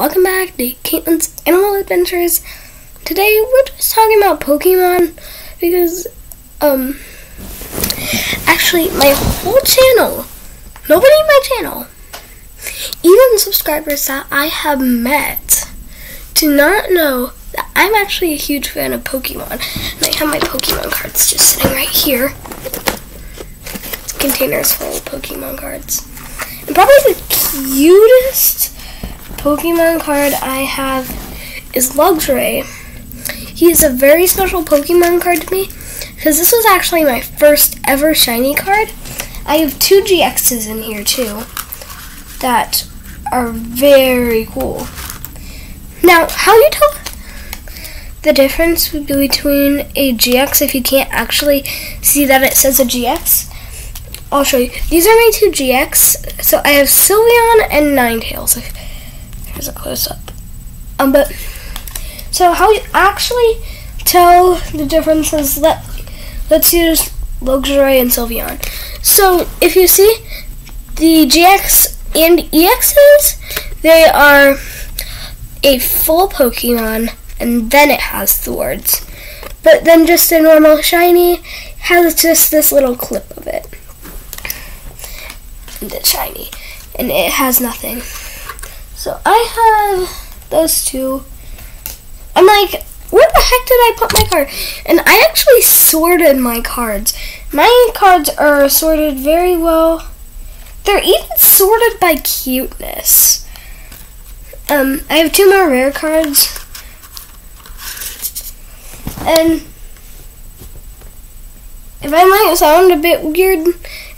welcome back to Caitlin's Animal Adventures. Today we're just talking about Pokemon because, um, actually my whole channel, nobody in my channel, even subscribers that I have met, do not know that I'm actually a huge fan of Pokemon. And I have my Pokemon cards just sitting right here. Containers full of Pokemon cards. And probably the cutest Pokemon card I have is Luxray. He is a very special Pokemon card to me because this was actually my first ever shiny card. I have two GXs in here too that are very cool. Now, how you tell the difference between a GX if you can't actually see that it says a GX? I'll show you. These are my two GX. So I have Sylveon and Ninetales. Here's a close up. Um, but so how you actually tell the differences? Let let's use Luxray and Sylveon. So if you see the GX and EXs, they are a full Pokemon, and then it has the words. But then just a normal shiny has just this little clip of it And the shiny, and it has nothing. So I have those two. I'm like, where the heck did I put my card? And I actually sorted my cards. My cards are sorted very well. They're even sorted by cuteness. Um, I have two more rare cards. And if I might sound a bit weird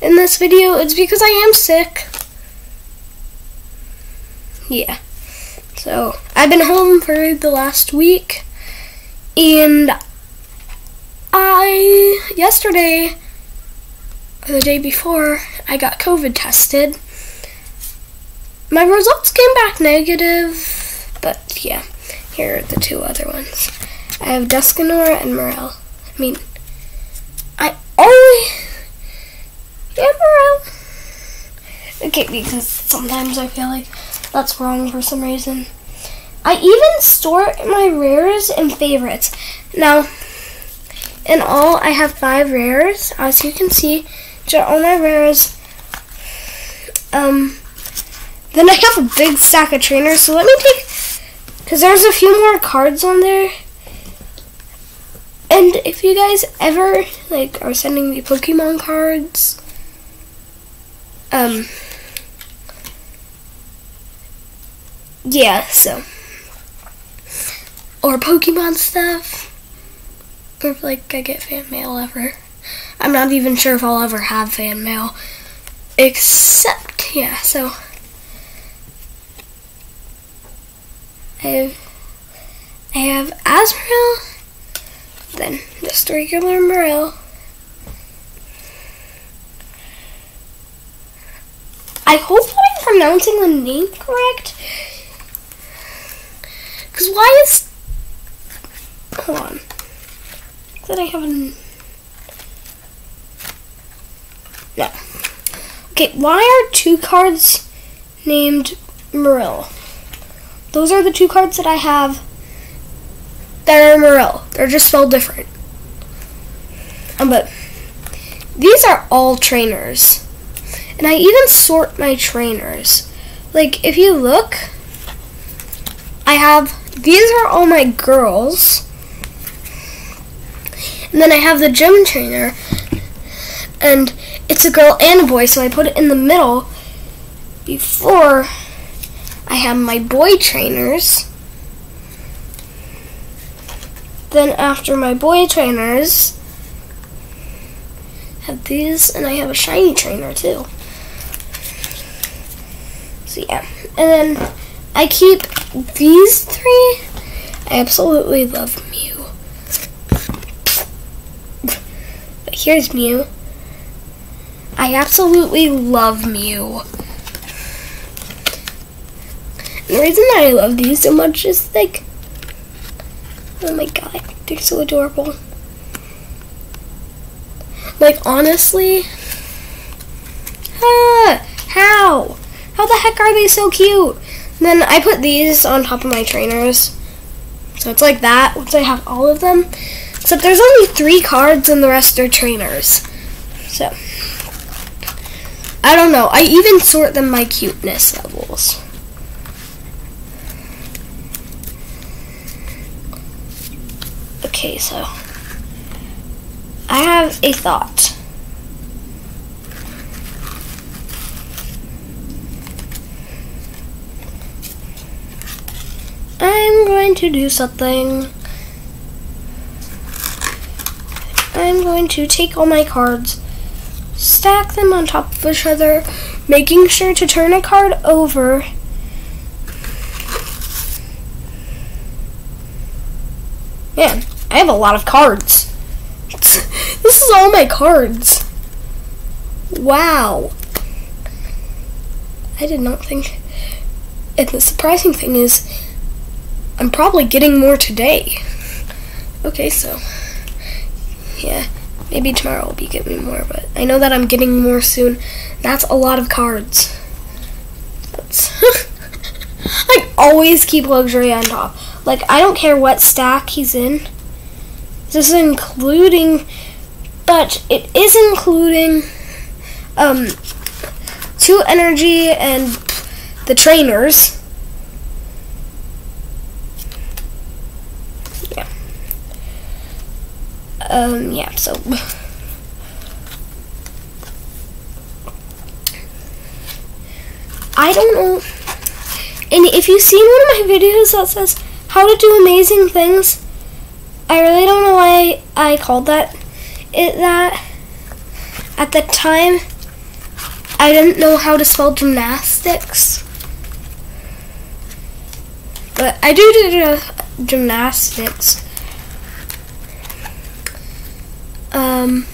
in this video, it's because I am sick. Yeah. So, I've been home for the last week, and I, yesterday, or the day before, I got COVID tested. My results came back negative, but yeah, here are the two other ones. I have Dusknoir and Morel. I mean, I always Emerald. Okay, because sometimes I feel like that's wrong for some reason. I even store my rares and favorites. Now, in all, I have five rares. As you can see, these are all my rares. Um, then I have a big stack of trainers. So let me take, because there's a few more cards on there. And if you guys ever like are sending me Pokemon cards, um, yeah, so, or Pokemon stuff, or if, like, I get fan mail ever. I'm not even sure if I'll ever have fan mail, except, yeah, so, I have, I have Azrael, then just regular Morel. I hope I'm pronouncing the name correct. Because why is... Hold on. That I have an... No. Okay, why are two cards named Morel? Those are the two cards that I have that are Morel. They're just spelled different. Um, but these are all trainers. And I even sort my trainers. Like, if you look, I have, these are all my girls. And then I have the gym trainer. And it's a girl and a boy, so I put it in the middle before I have my boy trainers. Then after my boy trainers, have these, and I have a shiny trainer too. So yeah, and then I keep these three. I absolutely love Mew. But here's Mew. I absolutely love Mew. And the reason I love these so much is like Oh my god, they're so adorable. Like, honestly, ah, how? How the heck are they so cute? Then I put these on top of my trainers. So it's like that once I have all of them. Except there's only three cards and the rest are trainers. So I don't know. I even sort them by cuteness levels. Okay, so I have a thought. I'm going to do something. I'm going to take all my cards, stack them on top of each other, making sure to turn a card over. Man, I have a lot of cards. This is all my cards. Wow. I did not think. And the surprising thing is, I'm probably getting more today. Okay, so. Yeah, maybe tomorrow will be getting more, but I know that I'm getting more soon. That's a lot of cards. I always keep Luxray on top. Like, I don't care what stack he's in. This is including, but it is including um, two energy and the trainers. Yeah. Um, yeah, so. I don't know. And if you've seen one of my videos that says how to do amazing things, I really don't know why I called that it that. At the time, I didn't know how to spell gymnastics. But I do do gymnastics. Um,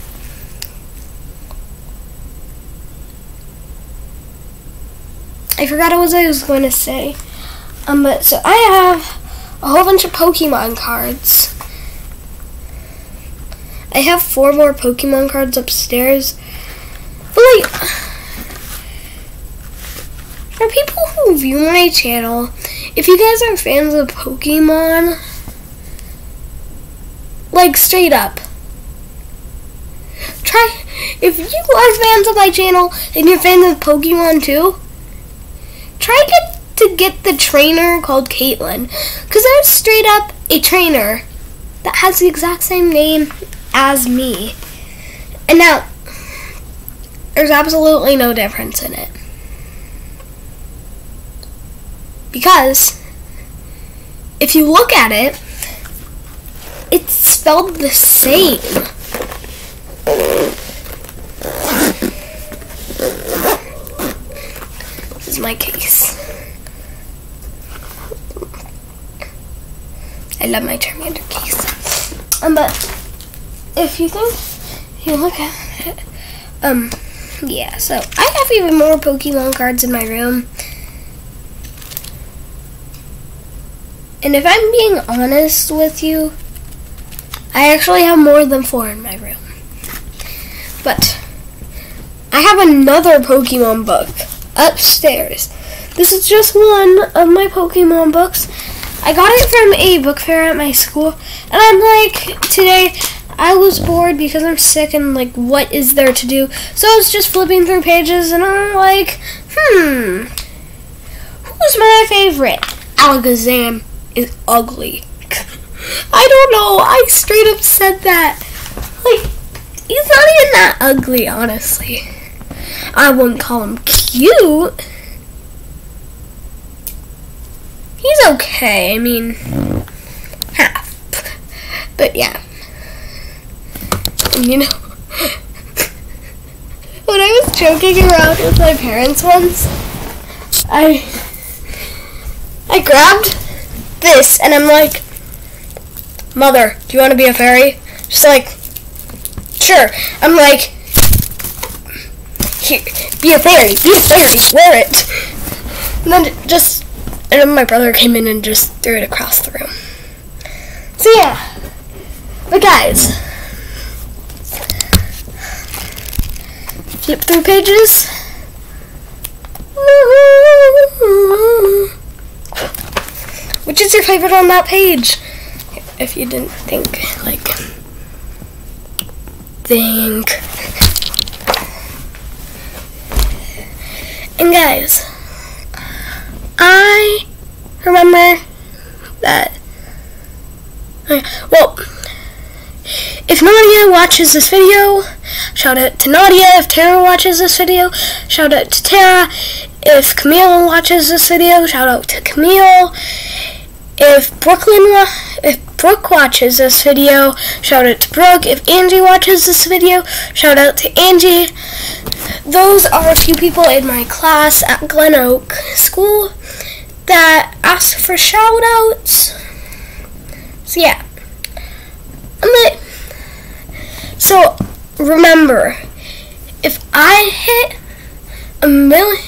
I forgot what I was going to say. Um, but so I have a whole bunch of Pokemon cards. I have four more Pokemon cards upstairs. But like, for people who view my channel, if you guys are fans of Pokemon, like straight up, try, if you are fans of my channel and you're fans of Pokemon too, try get to get the trainer called Caitlin. Because there's straight up a trainer that has the exact same name as me. And now, there's absolutely no difference in it. Because, if you look at it, it's spelled the same. This is my case. I love my Charmander case. Um, but if you think you look at it, um, yeah. So I have even more Pokemon cards in my room. And if I'm being honest with you, I actually have more than four in my room. But I have another Pokemon book upstairs. This is just one of my Pokemon books. I got it from a book fair at my school, and I'm like, today I was bored because I'm sick and like, what is there to do? So I was just flipping through pages, and I'm like, hmm, who's my favorite? Alakazam is ugly. I don't know. I straight up said that. Like, he's not even that ugly, honestly. I wouldn't call him cute. He's okay. I mean, half. But yeah. And, you know, when I was joking around with my parents once, I I grabbed this and I'm like, Mother, do you want to be a fairy? She's like, Sure. I'm like, Here, be a fairy, be a fairy, wear it. And then just, and then my brother came in and just threw it across the room. So yeah, but guys, flip through pages. Which is your favorite on that page? If you didn't think, like, think. And guys, I remember that. Well, if Nadia watches this video, shout out to Nadia. If Tara watches this video, shout out to Tara. If Camille watches this video, shout out to Camille. If Brooklyn, if Brooke watches this video, shout out to Brooke. If Angie watches this video, shout out to Angie. Those are a few people in my class at Glen Oak School that asked for shout outs. So yeah. So remember, if I hit a million,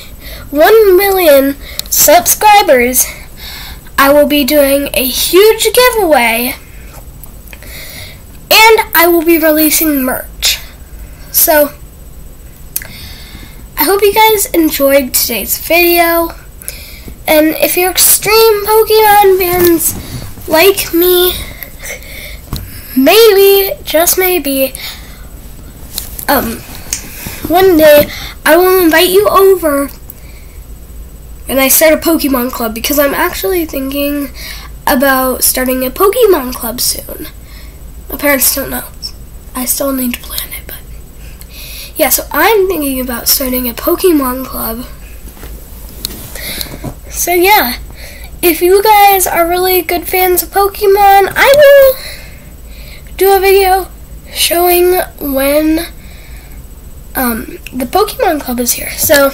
one million subscribers, I will be doing a huge giveaway and I will be releasing merch. So, I hope you guys enjoyed today's video. And if you're extreme Pokemon fans like me, maybe, just maybe, um, one day I will invite you over and I start a Pokemon club because I'm actually thinking about starting a Pokemon club soon. My parents don't know. I still need to plan it, but yeah, so I'm thinking about starting a Pokemon club. So yeah, if you guys are really good fans of Pokemon, I will do a video showing when um, the Pokemon Club is here. So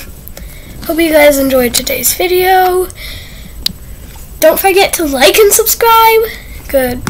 Hope you guys enjoyed today's video. Don't forget to like and subscribe. Good.